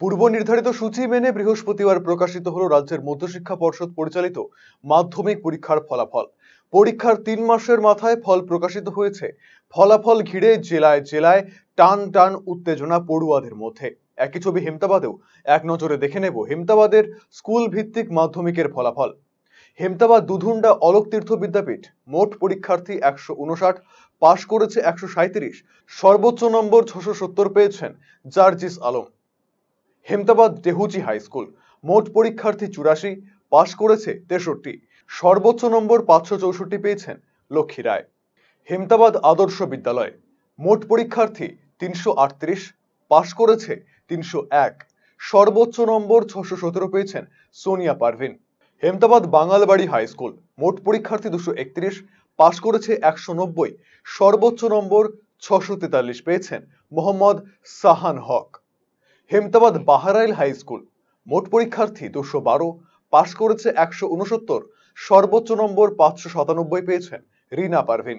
পূর্ব নির্ধারিত সূচি মেনে বৃহস্পতিবার প্রকাশিত হলো রাজ্যের মধ্যশিক্ষা পর্ষদ পরিচালিত মাধ্যমিক পরীক্ষার ফলাফল। পরীক্ষার তিন মাসের মাথায় ফল প্রকাশিত হয়েছে। ফলাফল ঘিরে জেলায় জেলায় টান টান উত্তেজনা পড়ুয়াদের মধ্যে। একই ছবি হেমতাবাদেও। এক নজরে দেখে নেব হেমতাবাদের স্কুল ভিত্তিক মাধ্যমিকের ফলাফল। হেমতাবাদ দুধুন্ডা অলোক তীর্থ বিদ্যাপীঠ মোট পরীক্ষার্থী একশো উনষাট, পাশ করেছে একশো সর্বোচ্চ নম্বর ছশো সত্তর পেয়েছেন Jarjis Alam. Hemtabad Dehuchi high school. মোট পরীক্ষার্থী চুরাশি, পাশ করেছে তেষট্টি। সর্বোচ্চ নম্বর পাঁচশো চৌষট্টি পেয়েছেন লক্ষ্মী রায়। হেমতাবাদ আদর্শ বিদ্যালয় মোট পরীক্ষার্থী তিনশো আটত্রিশ, পাশ করেছে তিনশো এক। সর্বোচ্চ নম্বর ছশো সতেরো পেয়েছেন সোনিয়া পারভিন। হেমতাবাদ বাঙালবাড়ি হাই স্কুল, মোট পরীক্ষার্থী দুশো একত্রিশ, পাশ করেছে একশো নব্বই। সর্বোচ্চ নম্বর ছশো তেতাল্লিশ পেয়েছেন মোহাম্মদ সাহান হক। Hemtabad Baharail high school. মোট পরীক্ষার্থী দুশো বারো, পাশ করেছে একশো উনসত্তর সর্বোচ্চ নম্বর পাঁচশো সাতানব্বই পেয়েছেন রিনা পারভিন।